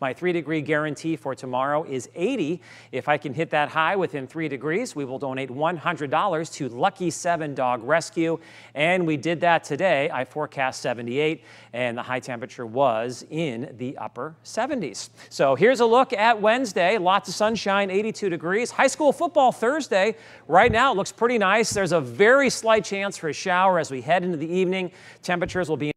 My three degree guarantee for tomorrow is 80. If I can hit that high within three degrees, we will donate $100 to Lucky 7 Dog Rescue. And we did that today. I forecast 78, and the high temperature was in the upper 70s. So here's a look at Wednesday. Lots of sunshine, 82 degrees. High school football Thursday. Right now, it looks pretty nice. There's a very slight chance for a shower as we head into the evening. Temperatures will be